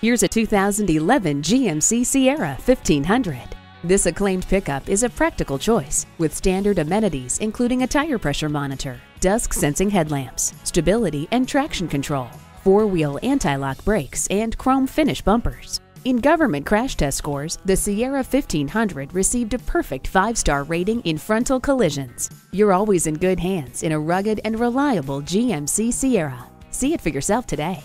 Here's a 2011 GMC Sierra 1500. This acclaimed pickup is a practical choice with standard amenities including a tire pressure monitor, dusk sensing headlamps, stability and traction control, four-wheel anti-lock brakes, and chrome finish bumpers. In government crash test scores, the Sierra 1500 received a perfect five-star rating in frontal collisions. You're always in good hands in a rugged and reliable GMC Sierra. See it for yourself today.